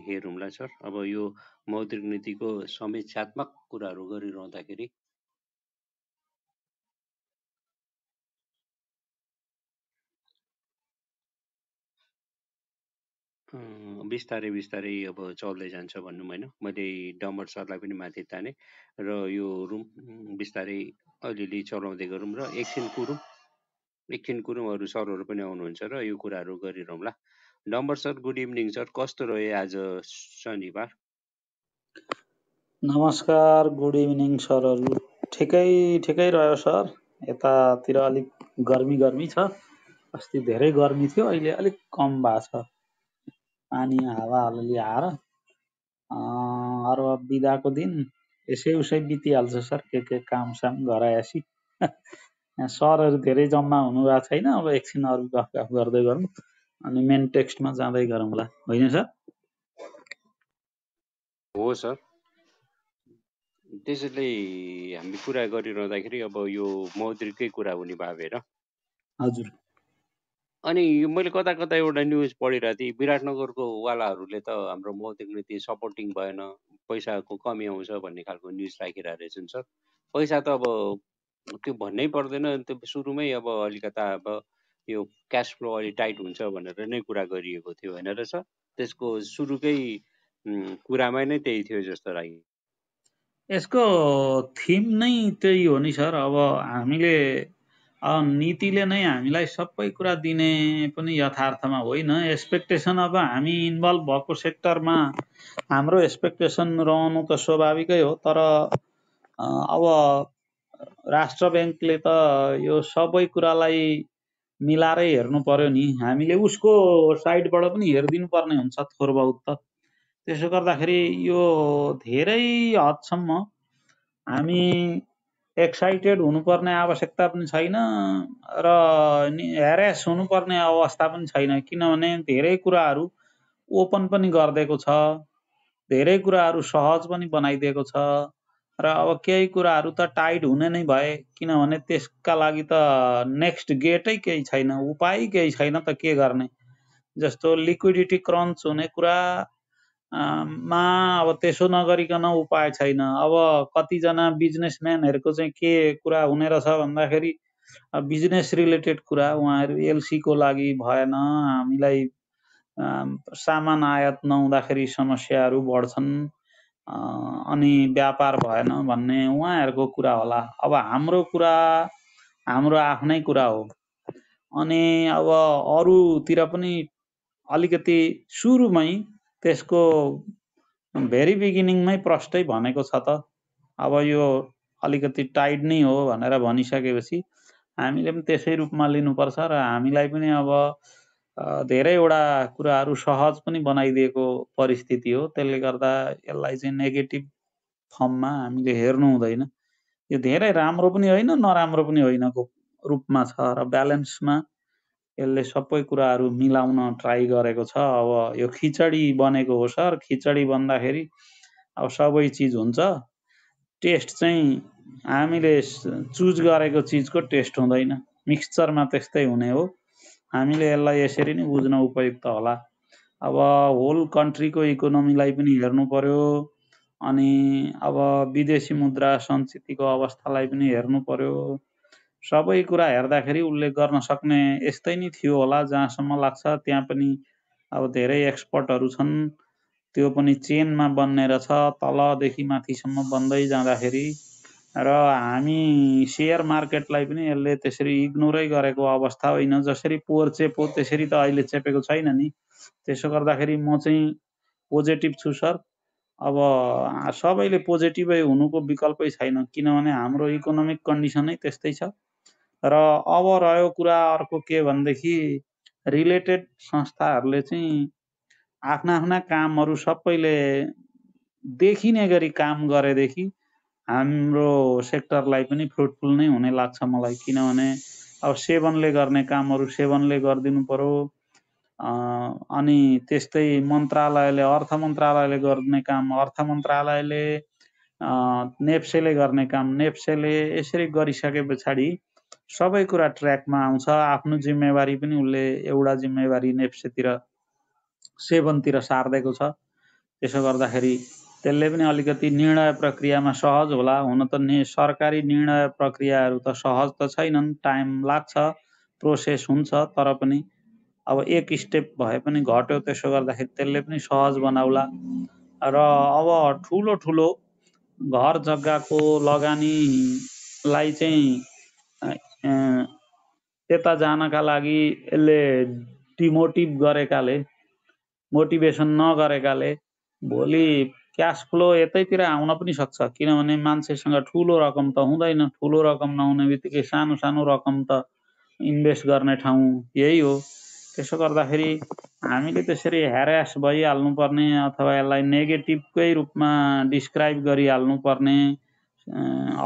पनि हेरौँला सर? अब यो मौद्रिक नीतिको समीक्षात्मक कुराहरू गरिरहँदाखेरि बिस्तारै बिस्तारै अब चल्दै जान्छ भनौँ होइन मैले डम्बर सरलाई पनि माथि ताने र यो रुम बिस्तारै अलिअलि चलाउँदै गरौँ र एकछिन कुरौँ एकछिन कुरौँ अरू सरहरू पनि आउनुहुन्छ र यो कुराहरू गरिरहँला। Dambar sir good evening sir कस्तो रह्यो आज शनिबार? नमस्कार गुड इभिनिङ सरहरू। ठिकै ठिकै रह्यो सर। यतातिर अलिक गर्मी गर्मी छ। अस्ति धेरै गर्मी थियो अहिले अलिक कम भएको छ। पानी हावा अलिअलि आएर अरू बिदाको दिन यसै उसै बितिहाल्छ सर के के काम साम गराएपछि। सरहरू धेरै जम्मा हुनुभएको छैन अब एकछिन अरू गफ गफ गर्दै गरौँ अनि मेन टेक्स्टमा जाँदै गरौँला होइन सर? हो सर। त्यसैले हामी कुरा गरिरहँदाखेरि अब यो मौद्रिककै कुरा हुने भएर हजुर। अनि मैले कता कता एउटा न्युज पढिरहेको थिएँ विराटनगरको वालाहरूले त हाम्रो मौद्रिक नीति सपोर्टिङ भएन पैसाको कमी आउँछ भन्ने खालको न्युज राखिरहेको रहेछन् सर। पैसा त अब त्यो भन्नै पर्दैन त्यो सुरुमै अब अलिकता अब यो क्यास फ्लो अलि टाइट हुन्छ भनेर नै कुरा गरिएको थियो होइन र सर त्यसको सुरुकै कुरामा नै त्यही थियो जस्तो लाग्यो। यसको थिम नै त्यही हो नि सर। अब हामीले नीतिले नै हामीलाई सबै कुरा दिने पनि यथार्थमा होइन। एक्सपेक्टेसन अब हामी इन्भल्भ भएको सेक्टरमा हाम्रो एक्सपेक्टेसन रहनु त स्वाभाविकै हो तर अब राष्ट्र ब्याङ्कले त यो सबै कुरालाई मिलाएरै हेर्नु पर्यो नि। हामीले उसको साइडबाट पनि हेरिदिनु पर्ने हुन्छ थोर बहुत त। त्यसो गर्दाखेरि यो धेरै हदसम्म हामी एक्साइटेड हुनुपर्ने आवश्यकता पनि छैन र हेरेस हुनुपर्ने अवस्था पनि छैन। किनभने धेरै कुराहरू ओपन पनि गरिदिएको छ। धेरै कुराहरू सहज पनि बनाइदिएको छ। र अब केही कुराहरू त टाइट हुने नै भए किनभने त्यसका लागि त नेक्स्ट गेटै केही छैन उपाय केही छैन त के गर्ने? जस्तो लिक्विडिटी क्रन्च हुने कुरा मा अब त्यसो नगरिकन उपाय छैन। अब कतिजना बिजनेसम्यानहरूको चाहिँ के कुरा हुने रहेछ भन्दाखेरि बिजनेस रिलेटेड कुरा उहाँहरू एलसीको लागि भएन हामीलाई सामान आयात नहुँदाखेरि समस्याहरू बढ्छन्। अनि व्यापार भएन भन्ने उहाँहरूको कुरा होला। अब हाम्रो कुरा हाम्रो आफ्नै कुरा हो। अनि अब अरूतिर पनि अलिकति सुरुमै त्यसको भेरी बिगिनिङमै प्रष्टै भनेको छ त। अब यो अलिकति टाइट नै हो भनेर भनिसकेपछि हामीले पनि त्यसै रूपमा लिनुपर्छ र हामीलाई पनि अब धेरैवटा कुराहरू सहज पनि बनाइदिएको परिस्थिति हो। त्यसले गर्दा यसलाई चाहिँ नेगेटिभ फर्ममा हामीले हेर्नु हुँदैन। यो धेरै राम्रो पनि होइन नराम्रो पनि होइनको रूपमा छ र ब्यालेन्समा यसले सबै कुराहरू मिलाउन ट्राई गरेको छ। अब यो खिचडी बनेको हो सर। खिचडी बन्दाखेरि अब सबै चिज हुन्छ। टेस्ट चाहिँ हामीले चुज गरेको चिजको टेस्ट हुँदैन। मिक्सचरमा त्यस्तै हुने हो। हामीले यसलाई यसरी नै बुझ्न उपयुक्त होला। अब होल कन्ट्रीको इकोनोमीलाई पनि हेर्नु पर्यो अनि अब विदेशी मुद्रा सञ्चितको अवस्थालाई पनि हेर्नु पर्यो। सबै कुरा हेर्दाखेरि उसले गर्न सक्ने यस्तै नै थियो होला जहाँसम्म लाग्छ। त्यहाँ पनि अब धेरै एक्सपर्टहरू छन्। त्यो पनि चेनमा बन्ने रहेछ। तलदेखि माथिसम्म बन्दै जाँदाखेरि र हामी सेयर मार्केटलाई पनि यसले त्यसरी इग्नोरै गरेको अवस्था होइन। जसरी पोहोर चेपो त्यसरी त अहिले चेपेको छैन नि। त्यसो गर्दाखेरि म चाहिँ पोजिटिभ छु सर अब सबैले पोजिटिभै हुनुको विकल्पै छैन किनभने हाम्रो इकोनोमिक कन्डिसनै त्यस्तै छ। र अब रह्यो कुरा अर्को के भनेदेखि रिलेटेड संस्थाहरूले चाहिँ आफ्ना आफ्ना कामहरू सबैले देखिने गरी काम गरेदेखि हाम्रो सेक्टरलाई पनि फ्रुटफुल नै हुने लाग्छ मलाई किनभने अब सेवनले गर्ने कामहरू सेवनले गरिदिनु पऱ्यो अनि त्यस्तै मन्त्रालयले अर्थ मन्त्रालयले गर्ने काम अर्थ मन्त्रालयले नेप्सेले गर्ने काम नेप्सेले यसरी गरिसके पछाडि सबै कुरा ट्र्याकमा आउँछ। आफ्नो जिम्मेवारी पनि उसले एउटा जिम्मेवारी नेप्सेतिर सेवनतिर सारिदिएको छ। त्यसो गर्दाखेरि त्यसले पनि अलिकति निर्णय प्रक्रियामा सहज होला। हुन त नि सरकारी निर्णय प्रक्रियाहरू त सहज त छैनन् टाइम लाग्छ प्रोसेस हुन्छ तर पनि अब एक स्टेप भए पनि घट्यो। त्यसो गर्दाखेरि त्यसले पनि सहज बनाउला। र अब ठुलो ठुलो घर जग्गाको लगानीलाई चाहिँ त्यता जानका लागि यसले डिमोटिभ गरेकाले मोटिभेसन नगरेकाले भोलि क्यास फ्लो यतैतिर आउन पनि सक्छ। किनभने मान्छेसँग ठुलो रकम त हुँदैन। ठुलो रकम नहुने बित्तिकै सानो सानो रकम त इन्भेस्ट गर्ने ठाउँ यही हो। त्यसो गर्दाखेरि हामीले त्यसरी ह्यारेस भइहाल्नुपर्ने अथवा यसलाई नेगेटिभकै रूपमा डिस्क्राइब गरिहाल्नुपर्ने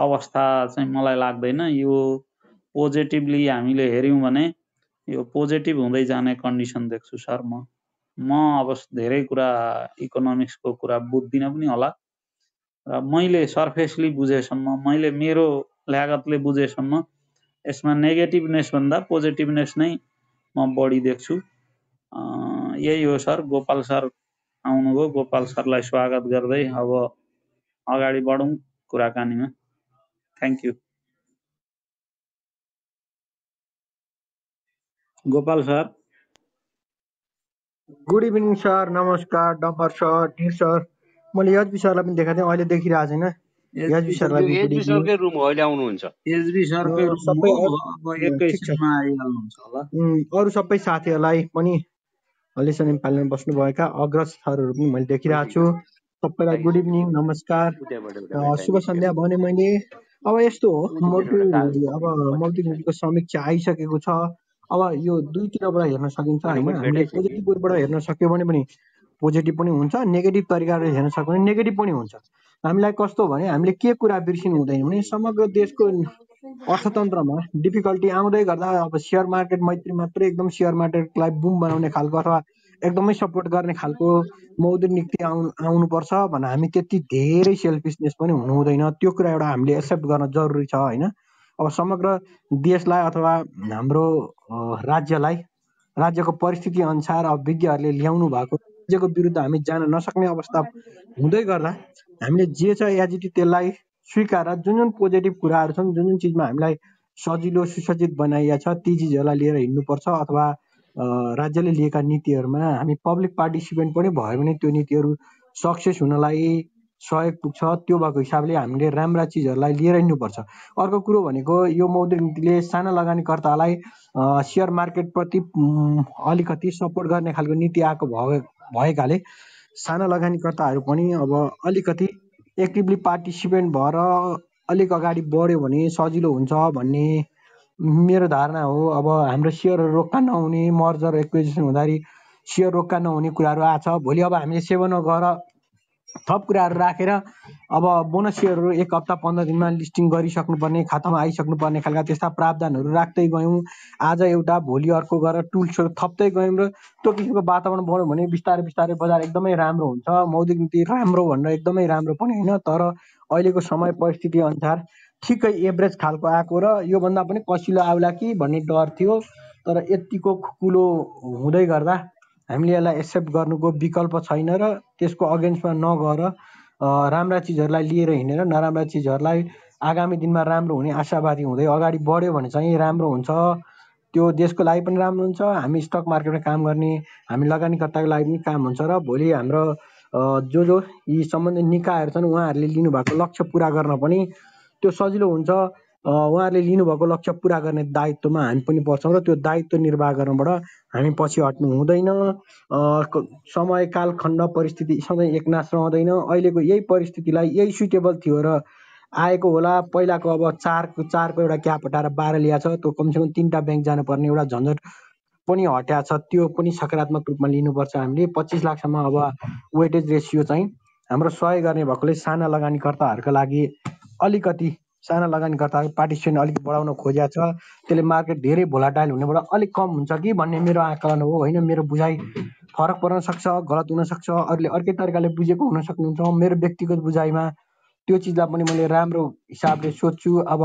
अवस्था चाहिँ मलाई लाग्दैन। यो पोजिटिभली हामीले हेऱ्यौँ भने यो पोजिटिभ हुँदै जाने कन्डिसन देख्छु सर म। म अब धेरै कुरा इकोनोमिक्सको कुरा बुझ्दिनँ पनि होला। र मैले सर्फेसली बुझेसम्म मैले मेरो ल्यागतले बुझेसम्म यसमा नेगेटिभनेस भन्दा पोजिटिभनेस नै म बढी देख्छु। यही हो सर गोपाल सर आउनुभयो। गोपाल सरलाई स्वागत गर्दै अब अगाडि बढौँ कुराकानीमा। Thank you Gopal sir. Good evening sir नमस्कार डम्बर सर टिर सर मैले यजबी सरलाई पनि देखाएको थिएँ। अहिले देखिरहेको छैन। यजबी सरलाई एचबी सरकै रुम अहिले आउनुहुन्छ। एचबी सरकै सबै अरू सबै साथीहरूलाई पनि हलिसन पालन बस्नुभएका अग्रज सरहरू पनि मैले देखिरहेको छु। सबैलाई गुड इभिनिङ नमस्कार। शुभ सन्ध्या भने मैले। अब यस्तो हो मल्टी अब मल्टी समीक्षा आइसकेको छ। अब यो दुईतिरबाट हेर्न सकिन्छ होइन। हामीले पोजिटिभ वेबाट हेर्न सक्यो भने पनि पोजिटिभ पनि हुन्छ नेगेटिभ तरिकाले हेर्न सक्यो भने नेगेटिभ पनि हुन्छ। हामीलाई कस्तो भने हामीले के कुरा बिर्सिनु हुँदैन भने समग्र देशको अर्थतन्त्रमा डिफिकल्टी आउँदै गर्दा अब सेयर मार्केट मैत्री मात्रै एकदम सेयर मार्केटलाई बुम बनाउने खालको अथवा एकदमै सपोर्ट गर्ने खालको मौद्रिक नीति आउनु आउनुपर्छ भने हामी त्यति धेरै सेल्फिसनेस पनि हुनु हुँदैन त्यो कुरा एउटा हामीले एक्सेप्ट गर्न जरुरी छ होइन। अब समग्र देशलाई अथवा हाम्रो राज्यलाई राज्यको परिस्थिति अनुसार अब विज्ञहरूले ल्याउनु भएको राज्यको विरुद्ध हामी जान नसक्ने अवस्था हुँदै गर्दा हामीले जे छ एजिटी त्यसलाई स्वीकार जुन जुन पोजिटिभ कुराहरू छन् जुन जुन चिजमा हामीलाई सजिलो सुसज्जित बनाइएको छ ती चिजहरूलाई लिएर हिँड्नुपर्छ अथवा राज्यले लिएका नीतिहरूमा हामी पब्लिक पार्टिसिपेन्ट पनि भयो भने त्यो नीतिहरू सक्सेस हुनलाई सहयोग पुग्छ त्यो भएको हिसाबले हामीले राम्रा चिजहरूलाई लिएर हिँड्नुपर्छ। अर्को कुरो भनेको यो मौद्रिक नीतिले साना लगानीकर्तालाई सेयर मार्केटप्रति अलिकति सपोर्ट गर्ने खालको नीति आएको भए भएकाले साना लगानीकर्ताहरू पनि अब अलिकति एक्टिभली पार्टिसिपेन्ट भएर अलिक अगाडि बढ्यो भने सजिलो हुन्छ भन्ने मेरो धारणा हो। अब हाम्रो सेयरहरू रोक्का नहुने मर्जर एक्विजिसन हुँदाखेरि सेयर रोक्का नहुने कुराहरू आएको छ भोलि अब हामीले सेभेनमा गएर थप कुराहरू राखेर अब बोनस सेयरहरू एक हप्ता पन्ध्र दिनमा लिस्टिङ गरिसक्नुपर्ने खातामा आइसक्नुपर्ने खालका त्यस्ता प्रावधानहरू राख्दै गयौँ। आज एउटा भोलि अर्को गरेर टुल्सहरू थप्दै गयौँ र त्यो किसिमको वातावरण बढ्यो भने बिस्तारै बिस्तारै बजार एकदमै राम्रो हुन्छ। मौद्रिक नीति राम्रो भनेर एकदमै राम्रो पनि होइन तर अहिलेको समय परिस्थिति अनुसार ठिकै एभरेज खालको आएको र योभन्दा पनि कसिलो आउला कि भन्ने डर थियो। तर यतिको कुलो हुँदै गर्दा हामीले यसलाई एक्सेप्ट गर्नुको विकल्प छैन र त्यसको अगेन्स्टमा नगएर राम्रा चिजहरूलाई लिएर हिँडेर नराम्रा चिजहरूलाई आगामी दिनमा राम्रो हुने आशावादी हुँदै अगाडि बढ्यो भने चाहिँ राम्रो हुन्छ। त्यो देशको लागि पनि राम्रो हुन्छ हामी स्टक मार्केटमा काम गर्ने हामी लगानीकर्ताको लागि पनि काम हुन्छ र भोलि हाम्रो जो जो यी सम्बन्धित निकायहरू छन् उहाँहरूले लिनुभएको लक्ष्य पुरा गर्न पनि त्यो सजिलो हुन्छ। उहाँहरूले लिनुभएको लक्ष्य पुरा गर्ने दायित्वमा हामी पनि पर्छौँ र त्यो दायित्व निर्वाह गर्नबाट हामी पछि हट्नु हुँदैन। समय काल खण्ड परिस्थिति सधैँ एकनाश रहँदैन। अहिलेको यही परिस्थितिलाई यही सुइटेबल थियो र आएको होला। पहिलाको अब चारको चारको एउटा क्याप हटाएर बाह्र ल्याएको छ त्यो कमसेकम तिनवटा ब्याङ्क जानुपर्ने एउटा झन्झट पनि हट्या छ। त्यो पनि सकारात्मक रूपमा लिनुपर्छ हामीले। पच्चिस लाखसम्म अब वेटेज रेसियो चाहिँ हाम्रो सहयोग गर्ने भएकोले साना लगानीकर्ताहरूको लागि अलिकति साना लगानीकर्ताहरू पार्टिसिपेन्ट अलिक बढाउन खोजेको छ। त्यसले मार्केट धेरै भोलाटाइल हुनेबाट अलिक कम हुन्छ कि भन्ने मेरो आकलन हो होइन? मेरो बुझाइ फरक पर्न सक्छ गलत हुनसक्छ अरूले अर्कै तरिकाले बुझेको हुन सक्नुहुन्छ। मेरो व्यक्तिगत बुझाइमा त्यो चिजलाई पनि मैले राम्रो हिसाबले सोध्छु। अब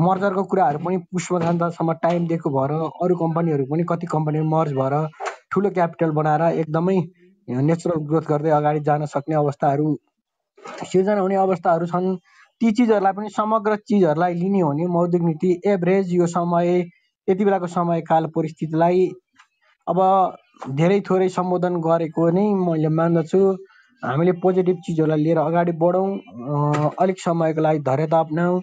मर्जरको कुराहरू पनि पुष्पसम्म टाइम दिएको भएर अरू कम्पनीहरू पनि कति कम्पनीहरू मर्ज भएर ठुलो क्यापिटल बनाएर एकदमै नेचुरल ग्रोथ गर्दै अगाडि जान सक्ने अवस्थाहरू सिर्जना हुने अवस्थाहरू छन्। ती चिजहरूलाई पनि समग्र चिजहरूलाई लिने हो भने मौद्रिक नीति एभरेज यो समय यति बेलाको समयकाल परिस्थितिलाई अब धेरै थोरै सम्बोधन गरेको नै मैले मान्दछु। हामीले पोजिटिभ चिजहरूलाई लिएर अगाडि बढौँ अलिक समयको लागि धैर्यता अप्नाउँ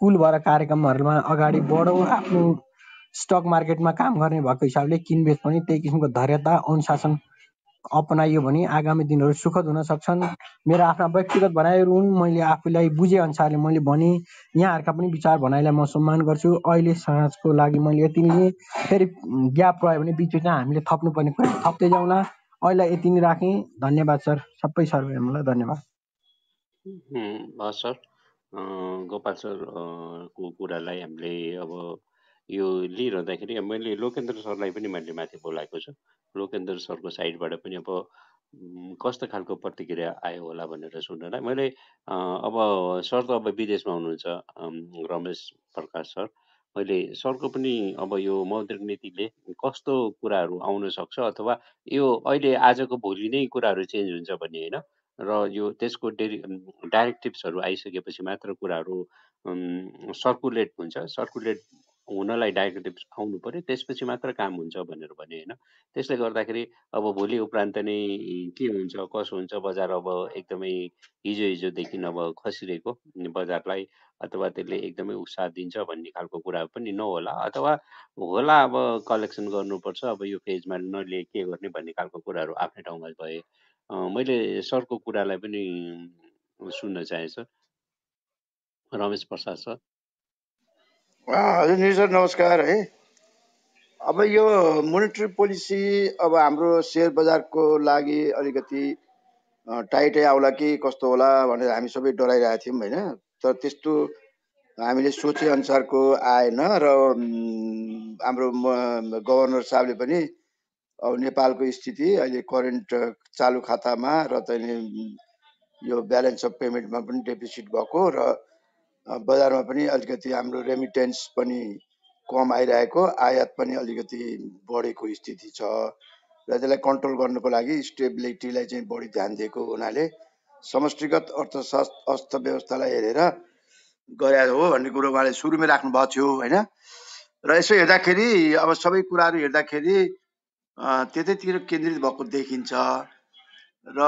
कुल भएर कार्यक्रमहरूमा अगाडि बढौँ आफ्नो स्टक मार्केटमा काम गर्ने भएको हिसाबले किनबेच पनि त्यही किसिमको धैर्यता अनुशासन अपनाइयो भने आगामी दिनहरू सुखद हुन सक्छन्। मेरो आफ्ना व्यक्तिगत भनाइहरू हुन्। मैले आफूलाई बुझे अनुसारले मैले भने यहाँहरूका पनि विचार भनाइलाई म सम्मान गर्छु। अहिले साँझको लागि मैले यति नै फेरि ग्याप रह्यो भने बिच बिचमा हामीले थप्नुपर्ने कुरा थप्दै जाउँला। अहिले यति नै राखेँ। धन्यवाद सर। सबै सर्वेहरूलाई धन्यवाद। हस् सर। गोपाल सर को कुरालाई हामीले अब यो लिइरहँदाखेरि मैले लोकेन्द्र सरलाई पनि मैले माथि बोलाएको छु। लोकेन्द्र सरको साइडबाट पनि अब कस्तो खालको प्रतिक्रिया आयो होला भनेर सुन्नलाई मैले अब सर त अब विदेशमा हुनुहुन्छ रमेश प्रकाश सर। मैले सरको पनि अब यो मौद्रिक नीतिले कस्तो कुराहरू आउन सक्छ अथवा यो अहिले आजको भोलि नै कुराहरू चेन्ज हुन्छ भन्ने होइन? र यो त्यसको डेरि डाइरेक्टिभ्सहरू आइसकेपछि मात्र कुराहरू सर्कुलेट हुन्छ। सर्कुलेट हुनलाई डायग्रेटिभ आउनु पऱ्यो त्यसपछि मात्र काम हुन्छ भनेर भने होइन। त्यसले गर्दाखेरि अब भोलि उपरान्त नै के हुन्छ कसो हुन्छ बजार अब एकदमै हिजो हिजोदेखि अब खसिरहेको बजारलाई अथवा त्यसले एकदमै उत्साह दिन्छ भन्ने खालको कुरा पनि नहोला अथवा होला अब कलेक्सन गर्नुपर्छ अब यो फेजमा नलिए के गर्ने भन्ने खालको कुराहरू आफ्नै ठाउँमा भए। मैले सरको कुरालाई पनि सुन्न चाहेँ रमेश प्रसाद सर। हजुर निर नमस्कार है। अब यो मोनिटरी पोलिसी अब हाम्रो सेयर बजारको लागि अलिकति टाइटै आउला कि कस्तो होला भनेर हामी सबै डराइरहेको थियौँ होइन? तर त्यस्तो हामीले सोचे अनुसारको आएन र हाम्रो गभर्नर साहबले पनि अब नेपालको स्थिति अहिले करेन्ट चालु खातामा र चाहिँ यो ब्यालेन्स अफ पेमेन्टमा पनि डेफिसिट भएको र बजारमा पनि अलिकति हाम्रो रेमिटेन्स पनि कम आइरहेको आयात पनि अलिकति बढेको स्थिति छ र त्यसलाई कन्ट्रोल गर्नुको लागि स्टेबिलिटीलाई चाहिँ बढी ध्यान दिएको हुनाले समष्टिगत अर्थ अर्थव्यवस्थालाई हेरेर गरे हो भन्ने कुरो उहाँले सुरुमै राख्नु भएको थियो होइन? र यसो हेर्दाखेरि अब सबै कुराहरू हेर्दाखेरि त्यतैतिर केन्द्रित भएको देखिन्छ र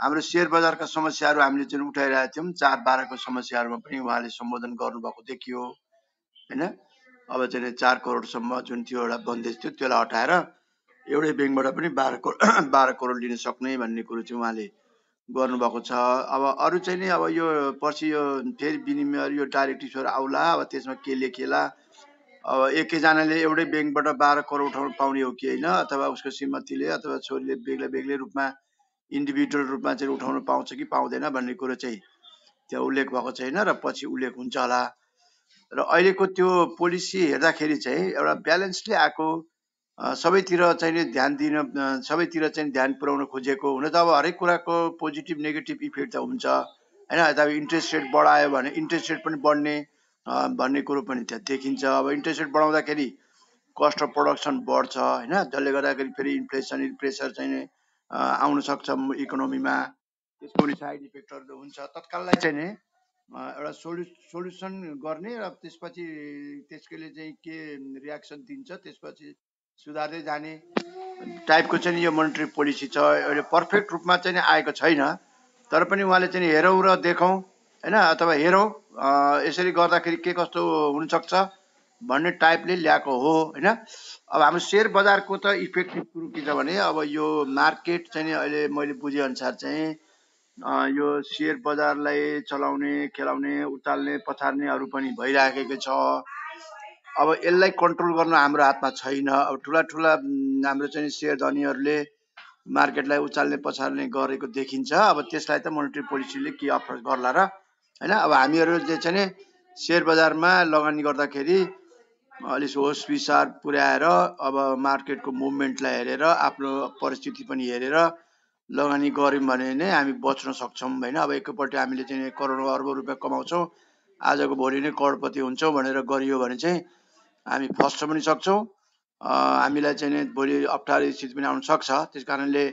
हाम्रो सेयर बजारका समस्याहरू हामीले जुन उठाइरहेका थियौँ चार बाह्रको समस्याहरूमा पनि उहाँले सम्बोधन गर्नुभएको देखियो होइन? अब चाहिँ चार करोडसम्म जुन थियो एउटा बन्देज थियो त्यसलाई हटाएर एउटै ब्याङ्कबाट पनि बाह्र करोड बाह्र करोड लिन सक्ने भन्ने कुरो चाहिँ उहाँले गर्नुभएको छ। अब अरू चाहिँ नि अब यो पछि यो फेरि विनिमय यो डाइरेक्टिभहरू आउला अब त्यसमा के लेखेला? अब एकैजनाले एउटै ब्याङ्कबाट बाह्र करोड उठाउनु पाउने हो कि होइन? अथवा उसको श्रीमतीले अथवा छोरीले बेग्ला बेग्लै रूपमा इन्डिभिजुअल रूपमा चाहिँ उठाउनु पाउँछ कि पाउँदैन भन्ने कुरो चाहिँ त्यहाँ उल्लेख भएको छैन र पछि उल्लेख हुन्छ होला। र अहिलेको त्यो पोलिसी हेर्दाखेरि चाहिँ एउटा ब्यालेन्सले आएको सबैतिर चाहिँ ध्यान दिन सबैतिर चाहिँ ध्यान पुर्याउन खोजेको हुन त अब हरेक कुराको पोजिटिभ नेगेटिभ इफेक्ट त हुन्छ। होइन अब इन्ट्रेस्ट रेट बढायो भने इन्ट्रेस्ट रेट पनि बढ्ने भन्ने कुरो पनि त्यहाँ देखिन्छ। अब इन्ट्रेस्ट रेट बढाउँदाखेरि कस्ट अफ प्रडक्सन बढ्छ होइन? जसले गर्दाखेरि फेरि इन्फ्लेसन प्रेसर चाहिँ आउन सक्छ इकोनोमीमा। त्यसको पनि साइड इफेक्टहरू हुन्छ। तत्काललाई चाहिँ नि एउटा सोलु सोल्युसन गर्ने र त्यसपछि त्यसले चाहिँ के रियाक्सन दिन्छ त्यसपछि सुधार्दै जाने टाइपको चाहिँ यो मोनिटरी पोलिसी छ। अहिले पर्फेक्ट रूपमा चाहिँ आएको छैन तर पनि उहाँले चाहिँ हेरौँ र देखौँ होइन? अथवा हेरौँ यसरी गर्दाखेरि के कस्तो हुनसक्छ भन्ने टाइपले ल्याएको हो होइन? अब हाम्रो सेयर बजारको त इफेक्टिभ कुरो के छ भने अब यो मार्केट चाहिँ अहिले मैले बुझेअनुसार चाहिँ यो सेयर बजारलाई चलाउने खेलाउने उचाल्ने पछार्नेहरू पनि भइराखेको छ। अब यसलाई कन्ट्रोल गर्न हाम्रो हातमा छैन। अब ठुला ठुला हाम्रो चाहिँ सेयर धनीहरूले मार्केटलाई उचाल्ने पछार्ने गरेको देखिन्छ। अब त्यसलाई त मोनिटरी पोलिसीले के अप्रोच गर्ला र होइन? अब हामीहरूले चाहिँ सेयर बजारमा लगानी गर्दाखेरि अलिक होस विचार पुर्याएर अब मार्केटको मुभमेन्टलाई हेरेर आफ्नो परिस्थिति पनि हेरेर लगानी गऱ्यौँ भने नै हामी बच्न सक्छौँ होइन? अब एकैपल्ट हामीले चाहिँ करोडौँ अर्ब रुपियाँ कमाउँछौँ। आजको भोलि नै करोडपति हुन्छौँ भनेर गरियो भने चाहिँ हामी फस्न पनि सक्छौँ। हामीलाई चाहिँ भोलि अप्ठ्यारो स्थिति पनि आउन सक्छ। त्यस कारणले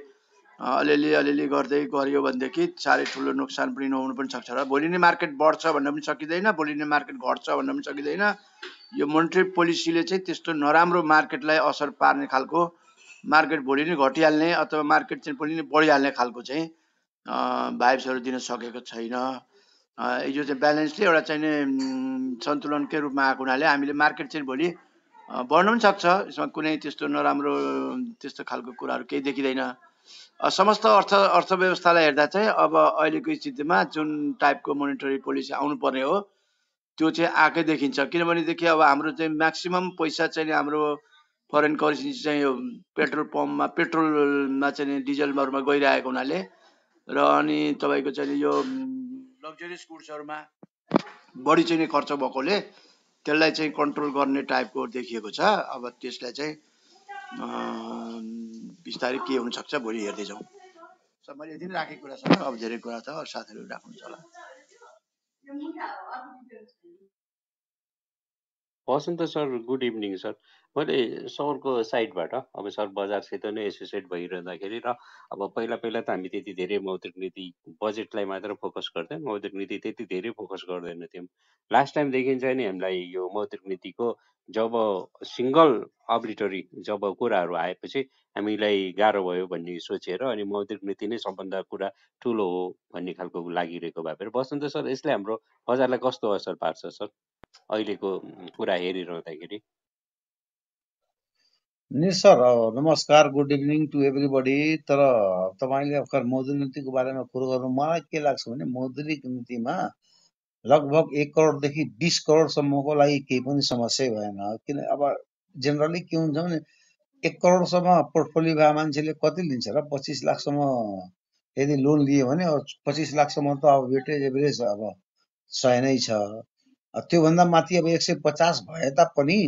अलिअलि अलिअलि गर्दै गऱ्यो भनेदेखि साह्रै ठुलो नोक्सान पनि नहुनु पनि सक्छ र भोलि नै मार्केट बढ्छ भन्न पनि सकिँदैन भोलि नै मार्केट घट्छ भन्न पनि सकिँदैन। यो मोनिट्री पोलिसीले चाहिँ त्यस्तो नराम्रो मार्केटलाई असर पार्ने खालको मार्केट भोलि नै घटिहाल्ने अथवा मार्केट चाहिँ भोलि नै बढिहाल्ने खालको चाहिँ भाइब्सहरू दिन सकेको छैन। यो चाहिँ ब्यालेन्सले एउटा चाहिँ सन्तुलनकै रूपमा आएको हुनाले हामीले मार्केट चाहिँ भोलि बढ्नु पनि सक्छ। यसमा कुनै त्यस्तो नराम्रो त्यस्तो खालको कुराहरू केही देखिँदैन। समस्त अर्थ अर्थव्यवस्थालाई हेर्दा चाहिँ अब अहिलेको स्थितिमा जुन टाइपको मोनिटरी पोलिसी आउनुपर्ने हो त्यो चाहिँ आएकै देखिन्छ। किनभनेदेखि अब हाम्रो चाहिँ म्याक्सिमम् पैसा चाहिँ हाम्रो फरेन करेन्सी चाहिँ यो पेट्रोल पम्पमा पेट्रोलमा चाहिँ डिजलहरूमा गइरहेको हुनाले र अनि तपाईँको चाहिँ यो लग्जरियस गुड्सहरूमा बढी चाहिँ खर्च भएकोले त्यसलाई चाहिँ कन्ट्रोल गर्ने टाइपको देखिएको छ। अब त्यसलाई चाहिँ बिस्तारै के हुनसक्छ भोलि हेर्दै जाउँ मैले यति नै राखेको कुरा छ अब धेरै कुरा छ अरू साथीहरू राख्नुहुन्छ होला। Basanta sir good evening sir. मैले सरको साइडबाट अब सर बजारसित नै एसोसिएट भइरहँदाखेरि र अब पहिला पहिला त हामी त्यति धेरै मौद्रिक नीति बजेटलाई मात्र फोकस गर्थ्यौँ मौद्रिक नीति त्यति धेरै फोकस गर्दैन थियौँ लास्ट टाइमदेखि चाहिँ नि हामीलाई यो मौद्रिक नीतिको जब सिङ्गल अब्लिटरी जब कुराहरू आएपछि हामीलाई गाह्रो भयो भन्ने सोचेर अनि मौद्रिक नीति नै सबभन्दा कुरा ठुलो हो भन्ने खालको लागिरहेको भए बसन्त सर यसले हाम्रो बजारलाई कस्तो असर पार्छ सर अहिलेको कुरा हेरिरहँदाखेरि? नि सर नमस्कार. गुड इभिनिङ टु एभ्रिबडी तर तपाईँले भर्खर मौद्रिक नीतिको बारेमा कुरो गर्नु मलाई के लाग्छ भने मौद्रिक नीतिमा लगभग एक करोडदेखि बिस करोडसम्मको लागि केही पनि समस्या भएन। किन अब जेनरली के हुन्छ भने एक करोडसम्म पोर्टफोलियो भए मान्छेले कति लिन्छ र पच्चिस लाखसम्म यदि लोन लियो भने पच्चिस लाखसम्म त अब वेटेज एभरेज अब सय नै छ त्योभन्दा माथि अब एक सय पचास भए तापनि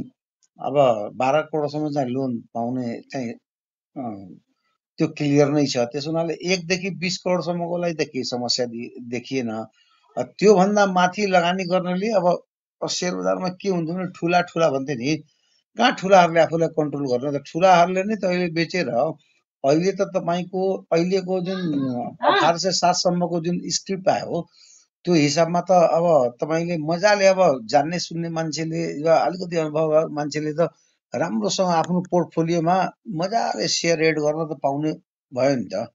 अब बाह्र करोडसम्म चाहिँ लोन पाउने चाहिँ त्यो क्लियर नै छ। त्यस हुनाले एकदेखि बिस करोडसम्मको लागि त केही समस्या देखिएन। त्योभन्दा माथि लगानी गर्नाले अब सेयर बजारमा के हुन्छ भने ठुला ठुला भन्थे नि कहाँ ठुलाहरूले आफूलाई कन्ट्रोल गर्नु? त ठुलाहरूले नै त अहिले बेचेर अहिले त तपाईँको अहिलेको जुन अठार सय सातसम्मको जुन स्क्रिप्ट आयो त्यो हिसाबमा त अब तपाईँले मजाले अब जान्ने सुन्ने मान्छेले वा अलिकति अनुभव मान्छेले त राम्रोसँग आफ्नो पोर्टफोलियोमा मजाले सेयर एड गर्न त पाउने भयो नि त।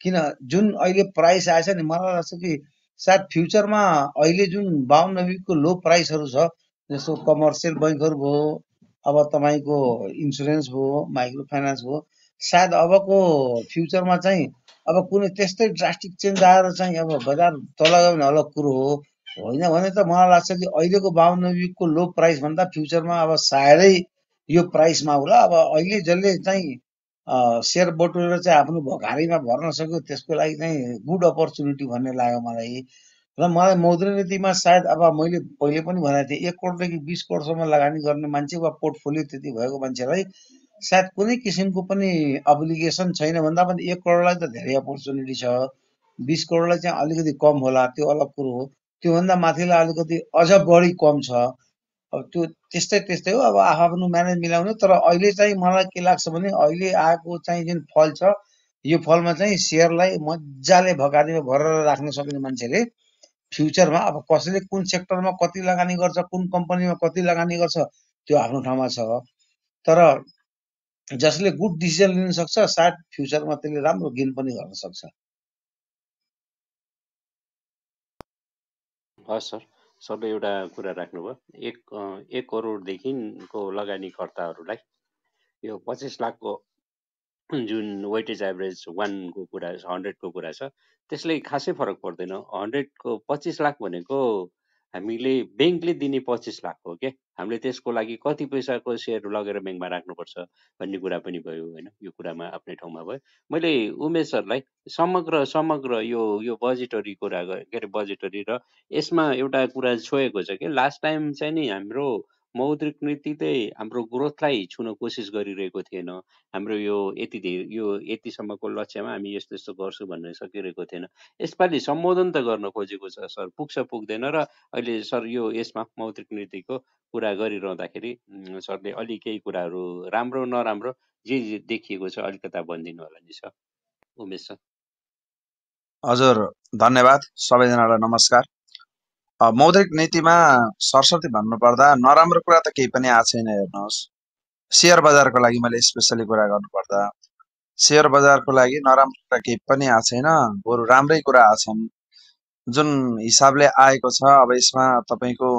किन जुन अहिले प्राइस आएछ नि मलाई लाग्छ कि सायद फ्युचरमा अहिले जुन बाहन्न विकको लो प्राइसहरू छ जस्तो कमर्सियल बैङ्कहरू भयो अब तपाईँको इन्सुरेन्स भयो माइक्रो फाइनेन्स भयो सायद अबको फ्युचरमा चाहिँ अब कुनै त्यस्तै ड्रास्टिक चेन्ज आएर चाहिँ अब बजार तल गयो भने अलग कुरो हो। होइन भने त मलाई लाग्छ कि अहिलेको विकको लो प्राइस भन्दा फ्युचरमा अब सायदै यो प्राइसमा होला। अब अहिले जसले चाहिँ सेयर बटुलेर चाहिँ आफ्नो भोकारीमा भर्न सक्यो त्यसको लागि चाहिँ गुड अपर्च्युनिटी भन्ने लाग्यो मलाई। र मलाई मौद्रिक नीतिमा सायद अब मैले पहिले पनि भनेको थिएँ एक करोडदेखि बिस करोडसम्म लगानी गर्ने मान्छे वा पोर्टफोलियो त्यति भएको मान्छेलाई सायद कुनै किसिमको पनि अब्लिगेसन छैन। भन्दा पनि एक करोडलाई त धेरै अपर्च्युनिटी छ। बिस करोडलाई चाहिँ अलिकति कम होला त्यो अलग कुरो हो। त्योभन्दा माथिलाई अलिकति अझ बढी कम छ। अब त्यो त्यस्तै त्यस्तै हो। अब आफ्नो म्यानेज मिलाउने तर अहिले चाहिँ मलाई के लाग्छ भने अहिले आएको चाहिँ जुन फल छ यो फलमा चाहिँ सेयरलाई मजाले भकारीमा भरेर राख्न सक्ने मान्छेले फ्युचरमा अब कसैले कुन सेक्टरमा कति लगानी गर्छ कुन कम्पनीमा कति लगानी गर्छ त्यो आफ्नो ठाउँमा छ। तर जसले गुड डिसिजन लिन सक्छ सायद फ्युचरमा त्यसले राम्रो गेन पनि गर्न सक्छ। हस् सर सरले एउटा कुरा राख्नुभयो। एक एक करोडदेखिको लगानीकर्ताहरूलाई यो पच्चिस लाखको जुन वेटेज एभरेज वानको कुरा हन्ड्रेडको कुरा छ त्यसले खासै फरक पर्दैन। हन्ड्रेडको पच्चिस लाख भनेको हामीले ब्याङ्कले दिने पच्चिस लाख हो क्या? हामीले त्यसको लागि कति पैसाको सेयर लगेर ब्याङ्कमा राख्नुपर्छ भन्ने कुरा पनि भयो होइन? यो कुरामा आफ्नै ठाउँमा भयो। मैले उमेशहरूलाई समग्र समग्र यो यो बजेटरी कुरा के अरे बजेटरी र यसमा एउटा कुरा छोएको छ कि लास्ट टाइम चाहिँ नि हाम्रो मौद्रिक नीतिले हाम्रो ग्रोथलाई छुन कोसिस गरिरहेको थिएन। हाम्रो यो यति धेरै यो यतिसम्मको लक्ष्यमा हामी यस्तो यस्तो गर्छु भन्न सकिरहेको थिएन। यसपालि सम्बोधन त गर्न खोजेको छ सर। पुग्छ पुग्दैन र अहिले सर यो यसमा मौद्रिक नीतिको कुरा गरिरहँदाखेरि सरले अलि केही कुराहरू राम्रो नराम्रो जे जे देखिएको छ अलिकता भनिदिनु होला नि सर। उमेश सर। हजुर धन्यवाद। सबैजनालाई नमस्कार। मौद्रिक नीतिमा सरस्वती भन्नुपर्दा नराम्रो कुरा त केही पनि आएको छैन हेर्नुहोस्। सेयर बजारको लागि मैले स्पेसली कुरा गर्नुपर्दा सेयर बजारको लागि नराम्रो कुरा केही पनि आएको छैन बरु राम्रै कुरा आछन् जुन हिसाबले आएको छ अब यसमा तपाईँको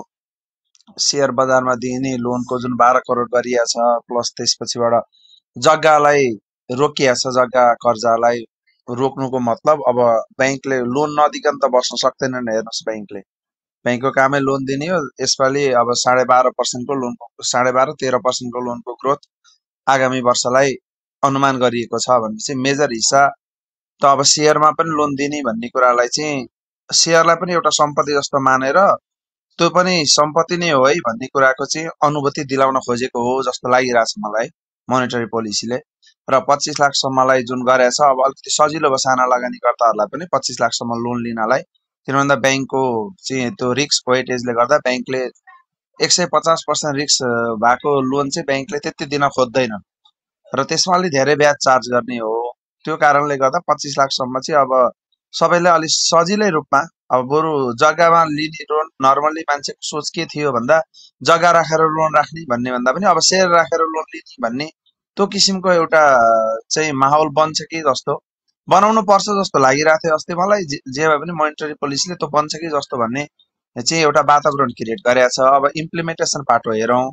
सेयर बजारमा दिइने लोनको जुन बाह्र करोड गरिया छ प्लस त्यसपछिबाट जग्गालाई रोकिया छ जग्गा कर्जालाई रोक्नुको मतलब अब ब्याङ्कले लोन नदिकन त बस्न सक्दैनन् हेर्नुहोस् ब्याङ्कले। ब्याङ्कको कामै लोन दिने हो। यसपालि अब साढे बाह्र पर्सेन्टको लोनको साढे बाह्र तेह्र पर्सेन्टको लोनको ग्रोथ आगामी वर्षलाई अनुमान गरिएको छ भने चाहिँ मेजर हिस्सा त अब सेयरमा पनि लोन दिने भन्ने कुरालाई चाहिँ सेयरलाई पनि एउटा सम्पत्ति जस्तो मानेर त्यो पनि सम्पत्ति नै हो है भन्ने कुराको चाहिँ अनुभूति दिलाउन खोजेको हो जस्तो लागिरहेछ मलाई मोनिटरी पोलिसीले र पच्चिस लाखसम्मलाई जुन गरेछ अब अलिकति सजिलो भयो साना लगानीकर्ताहरूलाई पनि पच्चिस लाखसम्म लोन लिनलाई किन भन्दा ब्याङ्कको चाहिँ त्यो रिस्क वेटेजले गर्दा ब्याङ्कले एक सय पचास पर्सेन्ट रिस्क भएको लोन चाहिँ ब्याङ्कले त्यति दिन खोज्दैन र त्यसमा अलिक धेरै ब्याज चार्ज गर्ने हो त्यो कारणले गर्दा पच्चिस लाखसम्म चाहिँ अब सबैलाई अलिक सजिलै रूपमा अब बरु जग्गामा लिने लोन नर्मल्ली मान्छेको सोच के थियो भन्दा जग्गा राखेर लोन राख्ने भन्ने भन्दा पनि अब सेयर राखेर लोन लिने भन्ने त्यो किसिमको एउटा चाहिँ माहौल बन्छ कि जस्तो। बनाउनु पर्छ जस्तो लागिरहेको थियो अस्ति मलाई। जे भए पनि मोनिटरी पोलिसीले त्यो बन्छ कि जस्तो भन्ने चाहिँ एउटा वातावरण क्रिएट गरेका छ। अब इम्प्लिमेन्टेसन पाटो हेरौँ।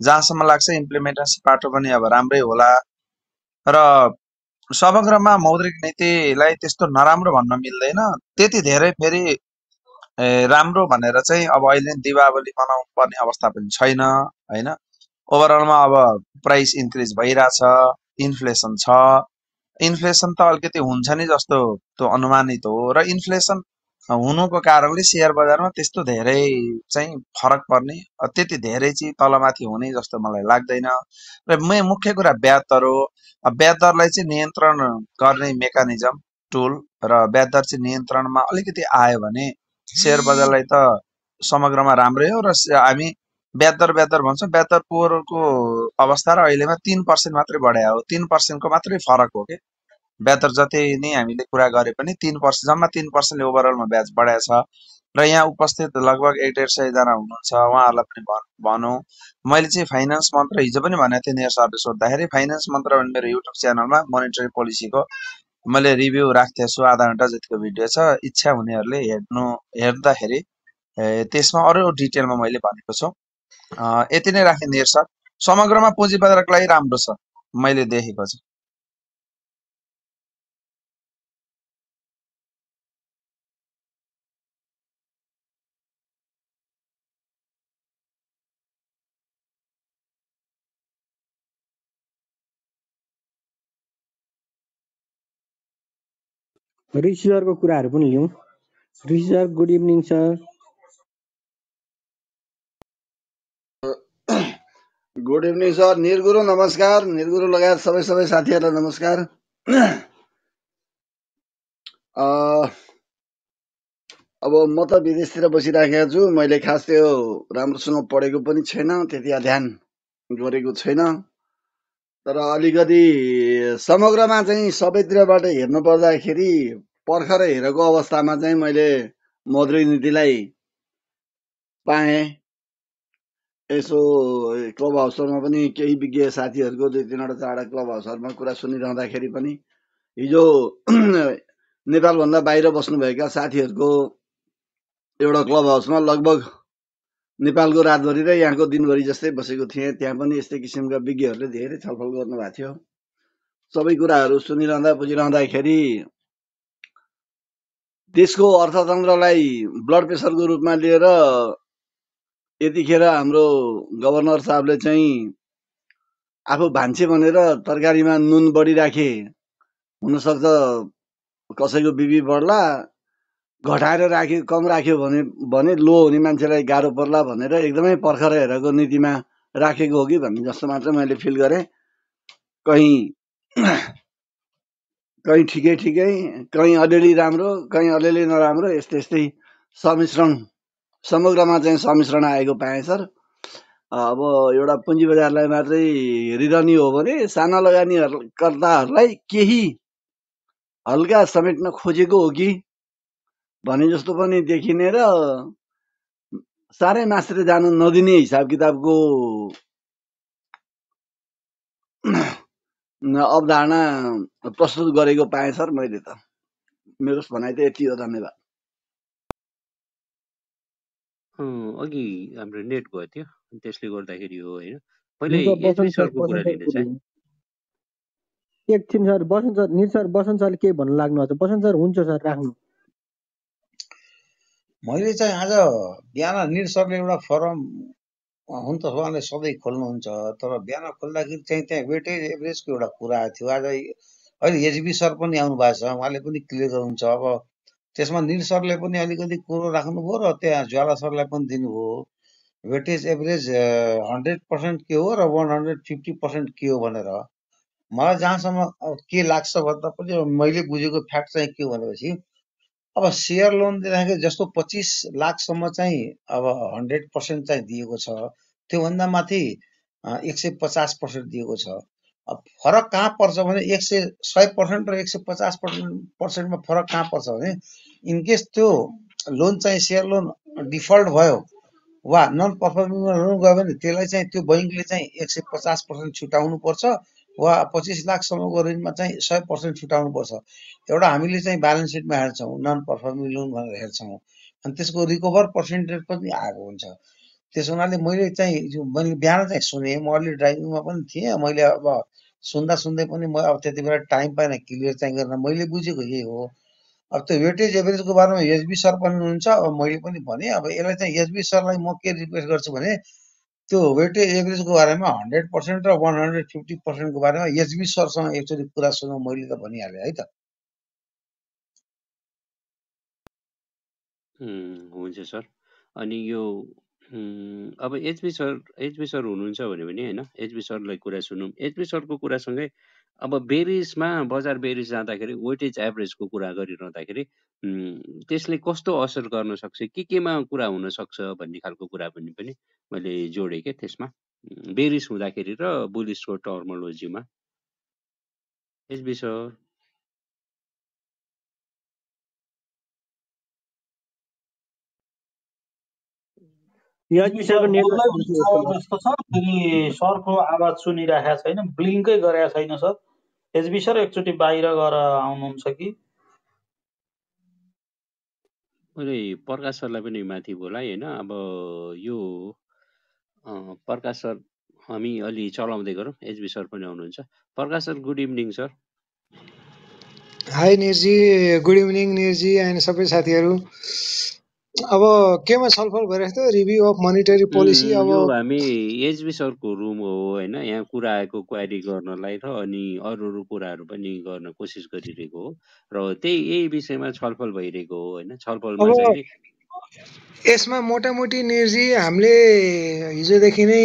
जहाँसम्म लाग्छ इम्प्लिमेन्टेसन पाटो पनि अब राम्रै होला। र समग्रमा मौद्रिक नीतिलाई त्यस्तो नराम्रो भन्न मिल्दैन। त्यति धेरै फेरि राम्रो भनेर चाहिँ अब अहिले दिवावली मनाउनु पर्ने अवस्था पनि छैन होइन? ओभरअलमा अब प्राइस इन्क्रिज भइरहेछ इन्फ्लेसन छ। इन्फ्लेसन त अलिकति हुन्छ नि जस्तो त्यो अनुमानित हो र इन्फ्लेसन हुनुको कारणले सेयर बजारमा त्यस्तो धेरै चाहिँ फरक पर्ने त्यति धेरै चाहिँ तलमाथि हुने जस्तो मलाई लाग्दैन। र मे मुख्य कुरा ब्याज दर हो। ब्याज दरलाई चाहिँ नियन्त्रण गर्ने मेकानिजम टुल र ब्याज दर चाहिँ नियन्त्रणमा अलिकति आयो भने सेयर बजारलाई त समग्रमा राम्रै हो र हामी ब्यादर ब्यादर भन्छ। ब्यादर पोहोरको अवस्था र अहिलेमा तिन पर्सेन्ट मात्रै बढायो। हो तिन पर्सेन्टको मात्रै फरक हो कि? ब्यादर जति नै हामीले कुरा गरे पनि तिन पर्सेन्ट जम्मा तिन पर्सेन्टले ओभरअलमा ब्याज बढाएको छ र यहाँ उपस्थित लगभग एक डेढ सयजना हुनुहुन्छ। उहाँहरूलाई पनि भनौँ मैले चाहिँ फाइनेन्स मन्त्र हिजो पनि भनेको थिएँ नियर सर्भिस सोद्धाखेरि। फाइनेन्स मन्त्र भन्ने मेरो युट्युब च्यानलमा मोनिटरी पोलिसीको मैले रिभ्यू राख्थेछु छु आधा घन्टा जतिको भिडियो छ। इच्छा हुनेहरूले हेर्नु हेर्दाखेरि त्यसमा अरू डिटेलमा मैले भनेको छु। यति नै राखेँ निर्सर समग्रमा पुँजी बजारको लागि राम्रो छ मैले देखेको चाहिँ रिसिभरको कुराहरू पनि लिउँ। Receiver good evening sir. Good evening sir Nirguru नमस्कार निर्गुरु लगायत सबै सबै साथीहरूलाई नमस्कार अब म त विदेशतिर बसिराखेको छु। मैले खास त्यो राम्रोसँग पढेको पनि छैन त्यति ध्यान गरेको छैन। तर अलिकति समग्रमा चाहिँ सबैतिरबाट हेर्नु पर्दाखेरि पर्खर हेरेको अवस्थामा चाहिँ मैले मौद्रिक नीतिलाई पाएँ। यसो क्लब हाउसहरूमा पनि केही विज्ञ साथीहरूको दुई तिनवटा चारवटा क्लब हाउसहरूमा कुरा सुनिरहँदाखेरि पनि हिजो नेपालभन्दा बाहिर बस्नुभएका साथीहरूको एउटा क्लब हाउसमा लगभग नेपालको रातभरि र यहाँको दिनभरि जस्तै बसेको थिएँ। त्यहाँ पनि यस्तै किसिमका विज्ञहरूले धेरै छलफल गर्नुभएको थियो। सबै कुराहरू सुनिरहँदा बुझिरहँदाखेरि देशको अर्थतन्त्रलाई ब्लड प्रेसरको रूपमा लिएर यतिखेर हाम्रो गभर्नर साहबले चाहिँ आफू भान्से भनेर तरकारीमा नुन बढी राखे हुनसक्छ कसैको बिपी बढ्ला घटाएर राख्यो कम राख्यो भने भने लो हुने मान्छेलाई गाह्रो पर्ला भनेर एकदमै पर्खर हेरेको नीतिमा राखेको हो कि भन्ने जस्तो मात्र मैले फिल गरेँ। कहीँ कहीँ ठिकै ठिकै कहीँ अलिअलि राम्रो कहीँ अलिअलि नराम्रो यस्तै यस्तै सम्मिश्रण समग्रमा चाहिँ सम्मिश्रण आएको पाएँ सर। अब एउटा पुँजी बजारलाई मात्रै हेरिरहने हो भने साना लगानीकर्ताहरूलाई केही हल्का समेट्न खोजेको हो कि? भने जस्तो पनि देखिने र साह्रै मास्टर जान नदिने हिसाब किताबको अवधारणा प्रस्तुत गरेको पाएँ सर मैले त। मेरो भनाइ त यति हो धन्यवाद। अघि हाम्रो नेट गयो थियो त्यसले गर्दाखेरि हो होइन। पहिले सरको कुरा लिने चाहिँ। एकछिन sir Basanta sir Nir sir Basanta सरले के भन्नु लाग्नु भएको छ? बसन्त सर हुन्छ सर राख्नु। मैले चाहिँ आज बिहान निर सरले एउटा फरम हुन त उहाँले सधैँ खोल्नुहुन्छ तर बिहान खोल्दाखेरि चाहिँ त्यहाँ वेटेज एभरेजको एउटा कुरा थियो। आज अहिले एचबी सर पनि आउनु भएको छ उहाँले पनि क्लियर गर्नुहुन्छ। अब त्यसमा निर सरले पनि अलिकति कुरो राख्नुभयो र त्यहाँ ज्वाला सरलाई पनि दिनुभयो। वेटेज एभरेज हन्ड्रेड पर्सेन्ट के हो र वान हन्ड्रेड फिफ्टी पर्सेन्ट के हो भनेर। मलाई जहाँसम्म के लाग्छ भन्दा पनि मैले बुझेको फ्याक्ट चाहिँ के भनेपछि अब सेयर लोन दिँदाखेरि जस्तो पच्चिस लाखसम्म चाहिँ अब हन्ड्रेड पर्सेन्ट चाहिँ दिएको छ। त्योभन्दा माथि एक सय पचास पर्सेन्ट दिएको छ। फरक कहाँ पर्छ भने एक सय सय पर्सेन्ट र एक सय पचास पर्सेन्ट पर्सेन्टमा फरक कहाँ पर्छ भने इनकेस त्यो लोन चाहिँ सेयर लोन डिफल्ट भयो वा नन पर्फर्मिङमा लोन गयो भने त्यसलाई चाहिँ त्यो बैङ्कले चाहिँ एक सय पचास पर्सेन्ट छुटाउनु पर्छ वा पच्चिस लाखसम्मको रेन्जमा चाहिँ सय पर्सेन्ट छुटाउनुपर्छ एउटा हामीले चाहिँ ब्यालेन्स सिटमा हेर्छौँ नन पर्फर्मिङ लोन भनेर हेर्छौँ। अनि त्यसको रिकभर पर्सेन्टेज पनि आएको हुन्छ। त्यस हुनाले मैले चाहिँ मैले बिहान चाहिँ सुनेँ म अलि ड्राइभिङमा पनि थिएँ। मैले अब सुन्दा सुन्दै पनि म अब त्यति बेला टाइम पाएन क्लियर चाहिँ गर्न। मैले बुझेको यही हो। अब त्यो वेटेज एभरेजको बारेमा एचबी सर पनि हुनुहुन्छ। अब मैले पनि भनेँ अब यसलाई चाहिँ एचबी सरलाई म के रिक्वेस्ट गर्छु भने त्यो वेटेज एभरेजको बारेमा हन्ड्रेड पर्सेन्ट र वान हन्ड्रेड फिफ्टी पर्सेन्टको बारेमा एचबी सरसँग एकचोटि कुरा सुनौँ मैले त भनिहालेँ है त। हुन्छ सर। अनि यो अब एचबी सर एचबी सर हुनुहुन्छ भने पनि होइन एचबी सरलाई कुरा सुनौँ। एचबी सरको कुरासँगै अब बेरिजमा बजार बेरिज जाँदाखेरि वेटेज एभरेजको कुरा गरिरहँदाखेरि त्यसले कस्तो असर गर्न सक्छ के केमा कुरा हुनसक्छ भन्ने खालको कुरा पनि पनि मैले जोडेँ क्या त्यसमा। बेरिज हुँदाखेरि र बुलिसको टर्मोलोजीमा। HB sir. सरको आवाज सुनिरहेको छैन ब्लिङ्कै गरेको छैन सर। एचबी सर एकचोटि बाहिर गएर आउनुहुन्छ कि? मैले प्रकाश सरलाई पनि माथि बोलाएँ होइन? अब यो प्रकाश सर हामी अलि चलाउँदै गरौँ। एचबी सर पनि आउनुहुन्छ। Prakash sir good evening sir hi निर्जी good evening निर्जी एन्ड सबै साथीहरू। अब केमा छलफल भइरहेको थियो? रिभ्यू अफ मोनिटरी पोलिसी अब हामी एचबी सरको रुम हो होइन? यहाँ कुरा आएको क्वारी गर्नलाई र अनि अरू अरू कुराहरू पनि गर्न कोसिस गरिरहेको हो। र त्यही यही विषयमा छलफल भइरहेको हो होइन? छलफलमा यसमा मोटामोटी निर्जी हामीले हिजोदेखि नै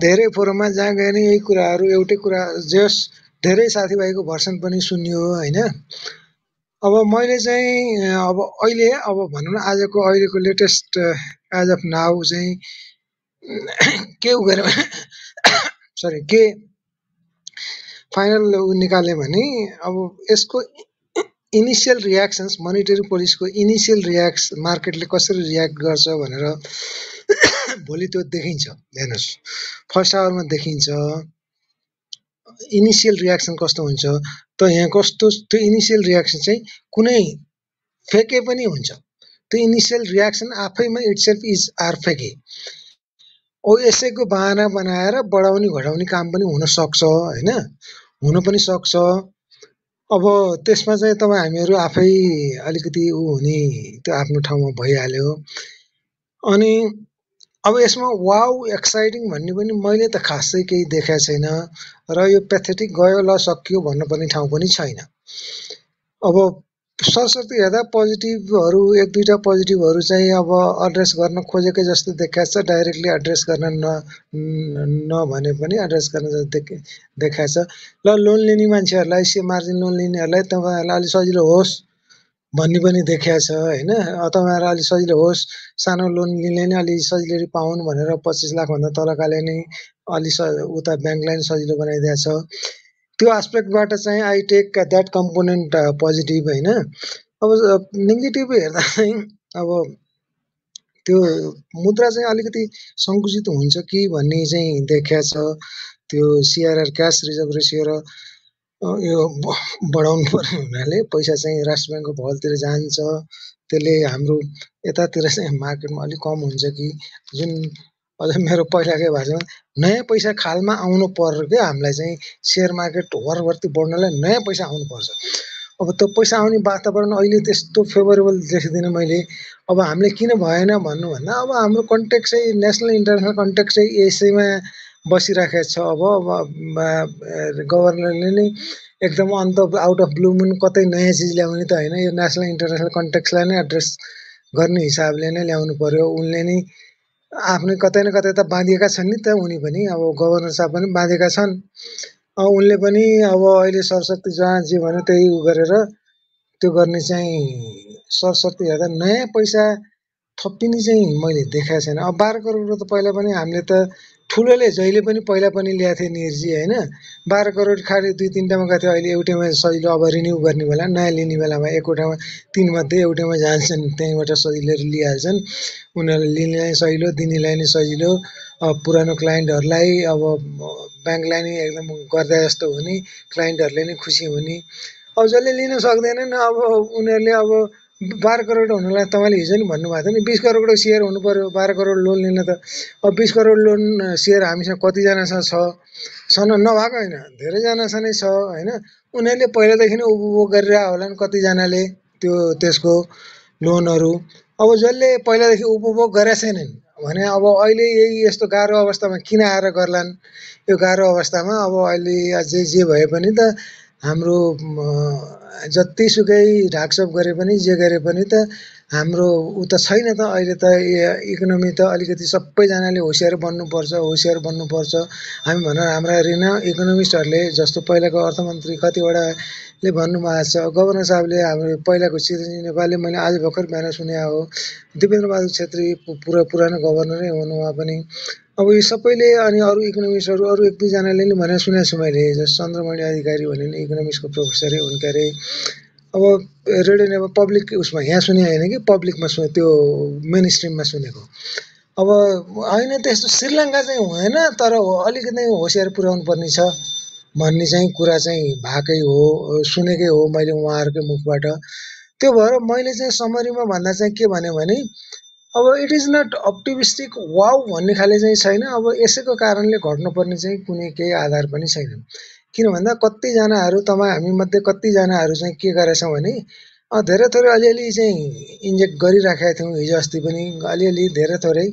धेरै फोरममा जहाँ गए नि यही कुराहरू एउटै कुरा जस धेरै साथीभाइको भर्सन पनि सुन्यो होइन? अब मैले चाहिँ अब अहिले अब भनौँ न आजको अहिलेको लेटेस्ट एज अफ नाउ चाहिँ के उ गऱ्यो सरी के फाइनल उ निकाल्यो भने अब यसको इनिसियल रियाक्सन्स मोनिटरी पोलिसीको इनिसियल रियाक्स मार्केटले कसरी रियाक्ट गर्छ भनेर भोलि त्यो देखिन्छ हेर्नुहोस्। फर्स्ट आवरमा देखिन्छ। इनिसियल रियाक्सन कस्तो हुन्छ? त यहाँ कस्तो त्यो इनिसियल रियाक्सन चाहिँ कुनै फेके पनि हुन्छ। त्यो इनिसियल रियाक्सन आफैमा इट्सेल्फ इज आर फेके ओ यसैको बाहना बनाएर बढाउने घटाउने काम पनि हुनसक्छ होइन? हुन पनि सक्छ। अब त्यसमा चाहिँ तपाईँ हामीहरू आफै अलिकति ऊ हुने त्यो आफ्नो ठाउँमा भइहाल्यो। अनि अब यसमा वाउ एक्साइटिङ भन्ने पनि मैले त खासै केही देखाएको छैन र यो पेथेटिक गयो ल सकियो भन्नुपर्ने ठाउँ पनि छैन। अब सरस्वती हेर्दा पोजिटिभहरू एक दुईवटा पोजिटिभहरू चाहिँ अब एड्रेस गर्न खोजेकै जस्तो देखाएको छ डाइरेक्टली एड्रेस गर्न न नभने पनि एड्रेस गर्न देख देखाएको छ। ल लोन लिने मान्छेहरूलाई से मार्जिन लोन लिनेहरूलाई तपाईँहरूलाई अलिक सजिलो होस्। भन्ने पनि देखिया छ होइन? तपाईँहरूलाई अलिक सजिलो होस् सानो लोन लिने नै अलिक सजिलो पाउनु भनेर पच्चिस लाखभन्दा तलकाले नै अलि स उता ब्याङ्कलाई पनि सजिलो बनाइदिएको छ। त्यो आस्पेक्टबाट चाहिँ I take that component positive होइन? अब नेगेटिभ हेर्दा चाहिँ अब त्यो मुद्रा चाहिँ अलिकति सङ्कुचित हुन्छ कि भन्ने चाहिँ देखिया छ। त्यो सिआरआर क्यास रिजर्भ रेसियो र यो बढाउनु पर्ने हुनाले पैसा चाहिँ राष्ट्र ब्याङ्कको भलतिर जान्छ। त्यसले हाम्रो यतातिर चाहिँ मार्केटमा अलिक कम हुन्छ कि जुन अझ मेरो पहिलाकै भाषामा नयाँ पैसा खालमा आउनु पर्यो क्या हामीलाई चाहिँ सेयर मार्केट वरवर्ती बढ्नलाई नयाँ पैसा आउनुपर्छ अब त्यो पैसा आउने वातावरण अहिले त्यस्तो फेभरेबल देखिँदैन मैले। अब हामीले किन भएन भन्नुभन्दा अब हाम्रो कन्ट्याक्ट चाहिँ नेसनल इन्टरनेसनल कन्ट्याक्ट चाहिँ यसैमा बसिराखेको छ अब गभर्नरले नै एकदम अन्त आउट अफ ब्लु मुन कतै नयाँ चिज ल्याउने त होइन यो नेसनल इन्टरनेसनल कन्ट्याक्सलाई नै एड्रेस गर्ने हिसाबले नै ल्याउनु पर्यो। उनले नै आफ्नै कतै न कतै त बाँधिएका छन् नि त उनी पनि अब गभर्नर साहब पनि बाँधेका छन्। उनले पनि अब अहिले सरस्वती जहाँ जे भन्यो त्यही उ गरेर त्यो गर्ने चाहिँ सरस्वती हेर्दा नयाँ पैसा थपिने चाहिँ मैले देखाएको छैन। अब बाह्र करोडको त पहिला पनि हामीले त ठुलोले जहिले पनि पहिला पनि ल्याएको थिएँ निर्जी होइन? बाह्र करोड खालि दुई तिनवटामा गएको थियो अहिले एउटैमा सजिलो अब रिन्यू गर्ने बेला नयाँ लिने बेलामा एकवटामा तिनमध्ये एउटैमा जान्छन् त्यहीँबाट सजिलो लिइहाल्छन्। उनीहरूले लिनेलाई सजिलो दिनेलाई नै सजिलो पुरानो क्लाइन्टहरूलाई अब ब्याङ्कलाई नै एकदम गर्दा जस्तो हुने क्लाइन्टहरूले नै खुसी हुने। अब जसले लिन सक्दैनन् अब उनीहरूले अब बाह्र करोड हुनुलाई तपाईँले हिजो नि भन्नुभएको थियो नि बिस करोडको सेयर हुनु पऱ्यो बाह्र करोड लोन लिन त। अब बिस करोड लोन सेयर हामीसँग कतिजनासँग छ सन नभएको होइन धेरैजनासँग नै छ होइन? उनीहरूले पहिलादेखि नै उपभोग गरिरहेको होलान् कतिजनाले त्यो त्यसको लोनहरू अब जसले पहिलादेखि उपभोग गरेका छैनन् भने अब अहिले यही यस्तो गाह्रो अवस्थामा किन आएर गर्लान्? यो गाह्रो अवस्थामा अब अहिले अझै जे भए पनि त हाम्रो जतिसुकै ढाकछोप गरे पनि जे गरे पनि त हाम्रो ऊ त छैन त अहिले त इकोनोमी त अलिकति सबैजनाले होसियार बन्नुपर्छ होसियार बन्नुपर्छ। हामी भनेर हाम्रा ऋण इकोनोमिस्टहरूले जस्तो पहिलाको अर्थमन्त्री कतिवटाले भन्नुभएको छ गभर्नर साहबले हाम्रो पहिलाको चिरञ्जीवी नेपालले मैले आज भर्खर बिहान सुने हो। दिपेन्द्र बहादुर छेत्री पुरा पुरानो गभर्नरै हुनु उहाँ पनि। अब यो सबैले अनि अरू इकोनोमिस्टहरू अरू एक दुईजनाले नि भनेर सुनेको छु मैले जस्तो चन्द्रमणि अधिकारी भने नि इकोनोमिक्सको प्रोफेसरै हुन् के अरे अब रेडियो नेपाल पब्लिक उसमा यहाँ सुने होइन कि पब्लिकमा सुने त्यो मेन स्ट्रिममा सुनेको। अब होइन त्यस्तो श्रीलङ्का चाहिँ हुँदैन तर अलिकति होसियार पुर्याउनु पर्ने छ भन्ने चाहिँ कुरा चाहिँ भएकै हो सुनेकै हो मैले उहाँहरूकै मुखबाट। त्यो भएर मैले चाहिँ समरीमा भन्दा चाहिँ के भने अब it is not optimistic wow भन्ने खाले चाहिँ छैन। अब यसैको कारणले घट्नुपर्ने चाहिँ कुनै केही आधार पनि छैन। किन भन्दा कतिजनाहरू तपाईँ हामी मध्ये कतिजनाहरू चाहिँ के गरेछौँ भने धेरै थोरै अलिअलि चाहिँ इन्जेक्ट गरिराखेका थियौँ हिजो अस्ति पनि। अलिअलि धेरै थोरै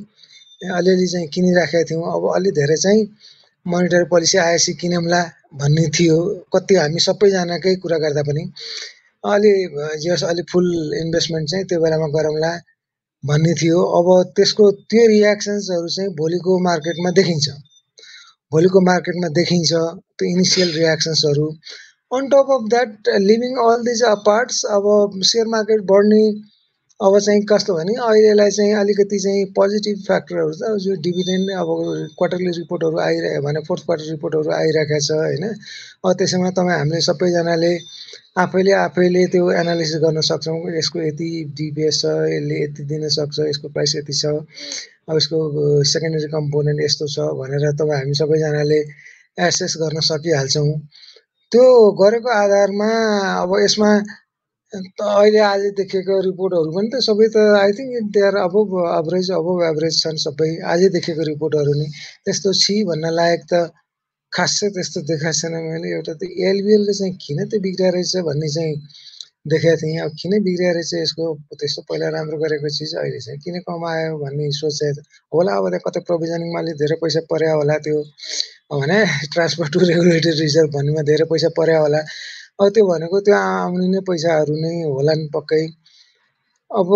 अलिअलि चाहिँ किनिराखेका थियौँ। अब अलि धेरै चाहिँ मोनिटरी पोलिसी आएपछि किनौँला भन्ने थियो। कति हामी सबैजनाकै कुरा गर्दा पनि। अलि जे अलि फुल इन्भेस्टमेन्ट चाहिँ त्यो बेलामा गरौँला। भन्ने थियो। अब त्यसको त्यो रियाक्सन्सहरू चाहिँ भोलिको मार्केटमा देखिन्छ। भोलिको मार्केटमा देखिन्छ त्यो initial रियाक्सन्सहरू on top of that living all these parts अब सेयर मार्केट बढ्ने अब चाहिँ कस्तो भने अहिलेलाई चाहिँ अलिकति चाहिँ पोजिटिभ फ्याक्टरहरू त जो डिभिडेन्ड अब क्वार्टरली रिपोर्टहरू आइरह्यो भने फोर्थ क्वार्टर रिपोर्टहरू आइरहेको छ होइन? त्यसैमा तपाईँ हामीले सबैजनाले आफैले आफैले त्यो एनालिसिस गर्न सक्छौँ। यसको यति डिपिएस छ यसले यति दिन सक्छ यसको प्राइस यति छ अब यसको सेकेन्डरी कम्पोनेन्ट यस्तो छ भनेर तपाईँ हामी सबैजनाले एसेस गर्न सकिहाल्छौँ। त्यो गरेको आधारमा अब यसमा अहिले आज देखेको रिपोर्टहरू पनि त सबै त I think they are above average above average छन् सबै। आजै देखेको रिपोर्टहरू नि त्यस्तो छि भन्न लायक त खासै त्यस्तो देखाएको छैन मैले एउटा त एलबिएलले चाहिँ किन त्यो बिग्रिया रहेछ भन्ने चाहिँ देखाएको थिएँ। अब किन बिग्रिया रहेछ यसको त्यस्तो पहिला राम्रो गरेको चिज अहिले चाहिँ किन कमायो भन्ने सोचे होला अब त्यहाँ कतै प्रोभिजनिङमा अलिक धेरै पैसा पर्या होला त्यो भने ट्रान्सपोर्ट टु रेगुलेटरी रिजर्भ भन्नेमा धेरै पैसा पर्या होला। अब त्यो भनेको त्यो आउने नै पैसाहरू नै होलान् पक्कै। अब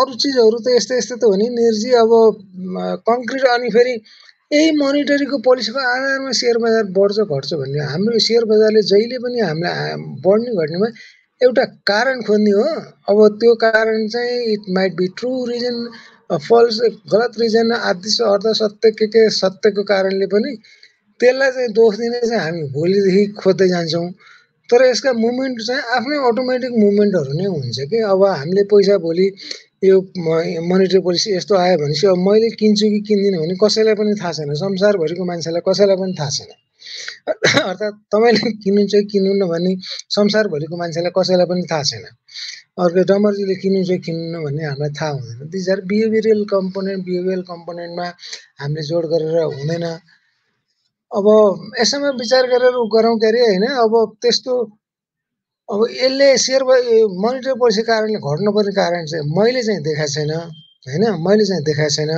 अरू चिजहरू त यस्तै यस्तै त हो नि निर्जी अब कङ्क्रिट अनि फेरि यही मोनिटरीको पोलिसीको आधारमा सेयर बजार बढ्छ घट्छ भन्ने हाम्रो सेयर बजारले जहिले पनि हामीलाई बढ्ने घट्नेमा एउटा कारण खोज्ने हो। अब त्यो कारण चाहिँ it might be true reason false गलत रिजन आदि अर्ध सत्य के के सत्यको कारणले पनि त्यसलाई चाहिँ दोष दिने चाहिँ हामी भोलिदेखि खोज्दै जान्छौँ। तर यसका मुभमेन्ट चाहिँ आफ्नै अटोमेटिक मुभमेन्टहरू नै हुन्छ कि? अब हामीले पैसा भोलि यो मोनिटरी पोलिसी यस्तो आयो भनेपछि अब मैले किन्छु कि किन्दिनँ भने कसैलाई पनि थाहा छैन। संसारभरिको मान्छेलाई कसैलाई पनि थाहा छैन। अर्थात् तपाईँले किन्नुहुन्छ कि किन्नुहुन्न भन्ने संसारभरिको मान्छेलाई कसैलाई पनि थाहा छैन। अर्को डमर्जीले किन्नु चाहिँ किन्नु भन्ने हामीलाई थाहा हुँदैन। These are behavioural component behavioural कम्पोनेन्टमा हामीले जोड गरेर हुँदैन। अब यसैमा विचार गरेर गरौँ के अरे होइन अब त्यस्तो अब यसले सेयर मोनिटर पोलिसी कारणले घट्नुपर्ने कारण चाहिँ मैले चाहिँ देखाएको छैन होइन? मैले चाहिँ देखाएको छैन।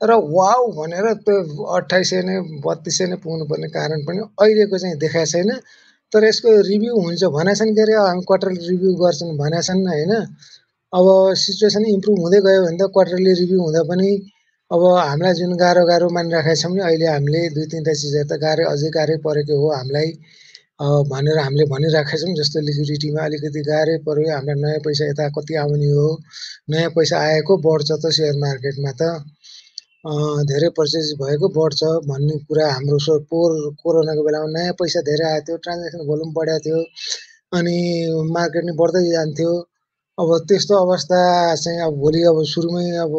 र वाउ भनेर त्यो अठाइस सय नै बत्तिस सय नै पुग्नुपर्ने कारण पनि अहिलेको चाहिँ देखाएको छैन। तर यसको रिभ्यू हुन्छ भनेका छन् के अरे हामी क्वार्टरली रिभ्यू गर्छन् भनेका छन् होइन? अब सिचुएसन इम्प्रुभ हुँदै गयो भने त क्वार्टरली रिभ्यू हुँदा पनि अब हामीलाई जुन गाह्रो गाह्रो मानिराखेका छौँ नि अहिले हामीले दुई तिनवटा चिजहरू त गाह्रै अझै गाह्रै परेको हो हामीलाई। भनेर हामीले भनिराखेका छौँ जस्तो लिक्विडिटीमा अलिकति गाह्रै पऱ्यो हामीलाई नयाँ पैसा यता कति आउने हो? नयाँ पैसा आएको बढ्छ त सेयर मार्केटमा त। धेरै पर्चेज भएको बढ्छ भन्ने कुरा हाम्रो सो कोरोनाको बेलामा नयाँ पैसा धेरै आएको थियो ट्रान्जेक्सन भोल्युम बढाएको थियो अनि मार्केट नि बढ्दै जान्थ्यो। अब त्यस्तो अवस्था चाहिँ अब भोलि अब सुरुमै अब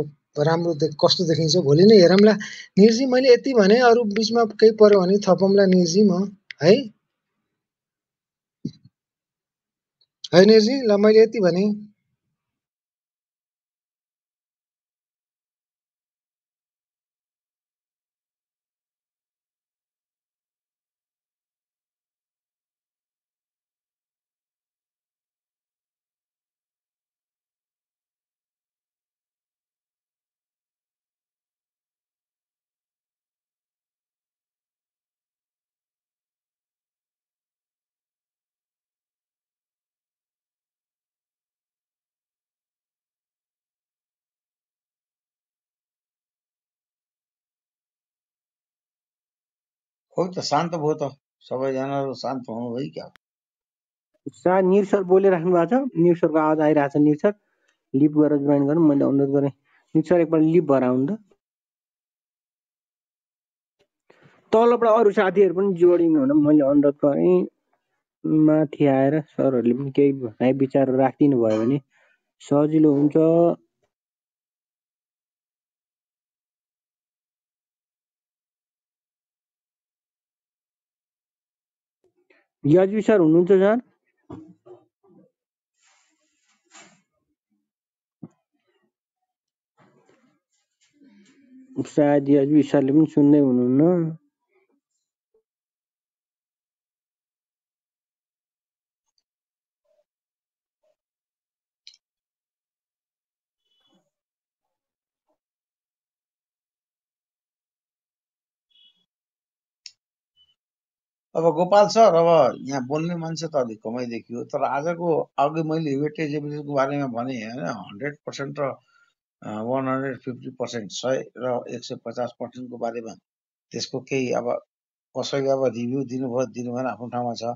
राम्रो देख कस्तो देखिन्छ भोलि नै हेरौँला। निर्जी मैले यति भने अरू बिचमा केही पऱ्यो भने थपौँला निर्जी म है? होइन जी ल मैले यति भने। खोइ त शान्त भयो त। सबैजना शान्त हुनुभयो क्या सायद निर सर बोलिराख्नु भएको छ। निर सरको आवाज आइरहेको छ निर सर। लिप गरेर जोइन गर्नु मैले अनुरोध गरेँ। निर सर एकपल्ट लिप भएर आउनु त। तलबाट अरू साथीहरू पनि जोडिनु हुन मैले अनुरोध गरेँ। माथि आएर सरहरूले पनि केही भनाइ विचार राखिदिनु भयो भने सजिलो हुन्छ। यजवी सर हुनुहुन्छ सर सायद यजवी सरले पनि सुन्दै हुनुहुन्न अब गोपाल सर अब यहाँ बोल्ने मान्छे त अलिक कमै देखियो तर आजको अघि मैले एभरेजको बारेमा भने होइन हन्ड्रेड पर्सेन्ट र वान हन्ड्रेड फिफ्टी पर्सेन्ट सय र एक सय पचास पर्सेन्टको बारेमा। त्यसको केही अब कसैले अब रिभ्यू दिनुभयो दिनु भएन आफ्नो ठाउँमा छ।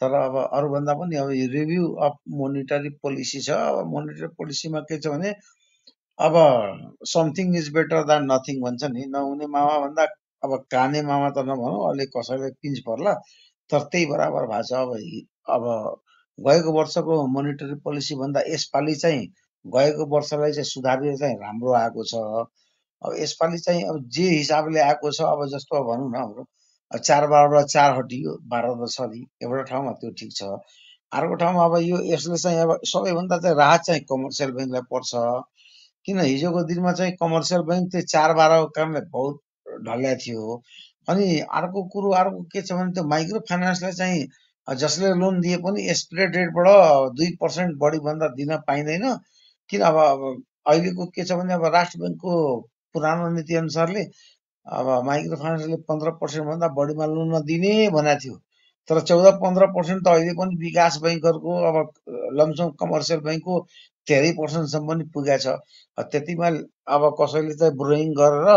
तर अब अरूभन्दा पनि अब यो रिभ्यू अफ मोनिटरी पोलिसी छ। अब मोनिटरी पोलिसीमा के छ भने अब something is better than nothing भन्छ नि। नहुने मामा भन्दा अब काने मामा त नभनौँ अलि कसैलाई पिन्च पर्ला तर त्यही बराबर भएको छ। अब अब गएको वर्षको मोनिटरी पोलिसी भन्दा यसपालि चाहिँ गएको वर्षलाई चाहिँ सुधारेर चाहिँ राम्रो आएको छ। अब यसपालि चाहिँ अब जे हिसाबले आएको छ अब जस्तो भनौँ न हाम्रो चार बाह्रबाट चार हटियो बाह्र त छ नि एउटा ठाउँमा त्यो ठिक छ। अर्को ठाउँमा अब यो यसले चाहिँ अब सबैभन्दा चाहिँ राहत चाहिँ कमर्सियल ब्याङ्कलाई पर्छ। किन हिजोको दिनमा चाहिँ कमर्सियल ब्याङ्क चाहिँ चार बाह्रको कारणले बहुत ढल्या थियो। अनि अर्को कुरो अर्को के छ भने त्यो माइक्रो फाइनेन्सलाई चाहिँ जसले लोन दिए पनि स्प्रेड रेटबाट दुई पर्सेन्ट बढीभन्दा दिन पाइँदैन। किन अब अहिलेको के छ भने अब राष्ट्र ब्याङ्कको पुरानो नीति अनुसारले अब माइक्रो फाइनेन्सले पन्ध्र पर्सेन्टभन्दा बढीमा लोन नदिने भनेको थियो। तर चौध पन्ध्र पर्सेन्ट त अहिले पनि विकास ब्याङ्कहरूको अब लमसम कमर्सियल ब्याङ्कको धेरै पर्सेन्टसम्म पनि पुगेको छ। त्यतिमा अब कसैले चाहिँ ब्रोइङ गरेर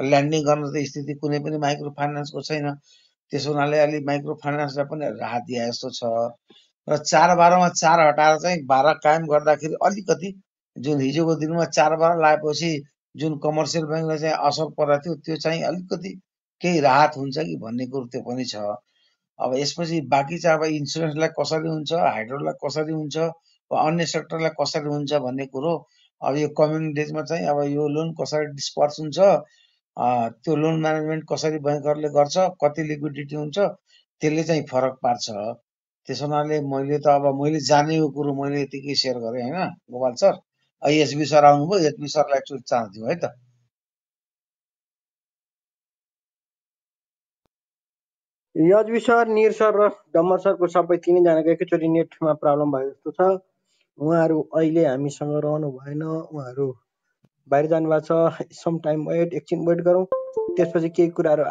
ल्यान्डिङ गर्न त स्थिति कुनै पनि माइक्रो फाइनेन्सको छैन। त्यसो हुनाले अलि माइक्रो फाइनेन्सलाई पनि राहत दिए जस्तो छ। र चार बाह्रमा चार हटाएर चाहिँ बाह्र कायम गर्दाखेरि अलिकति जुन हिजोको दिनमा चार बाह्र लगाएपछि जुन कमर्सियल ब्याङ्कलाई चाहिँ असर परेको थियो त्यो चाहिँ अलिकति केही राहत हुन्छ कि भन्ने कुरो त्यो पनि छ। अब यसपछि बाँकी चाहिँ अब इन्सुरेन्सलाई कसरी हुन्छ हाइड्रोलाई कसरी हुन्छ वा अन्य सेक्टरलाई कसरी हुन्छ भन्ने कुरो अब यो कमिङ डेजमा चाहिँ अब यो लोन कसरी डिस्पर्स हुन्छ त्यो लोन म्यानेजमेन्ट कसरी ब्याङ्कहरूले गर्छ कति लिक्विडिटी हुन्छ त्यसले चाहिँ फरक पार्छ। त्यसो हुनाले मैले त अब मैले जानेको कुरो मैले यतिकै सेयर गरेँ होइन गोपाल सर? एसबी सर आउनुभयो एसबी सरलाई एकचोटि चान्स है त? यजबी सर निर सर र डम्बर सरको सबै तिनैजनाको एकैचोटि नेटमा प्रब्लम भयो जस्तो छ। उहाँहरू अहिले हामीसँग रहनु भएन उहाँहरू बाहिर जानुभएको छ। सम टाइम वेट एकछिन वेट गरौँ। त्यसपछि केही कुराहरू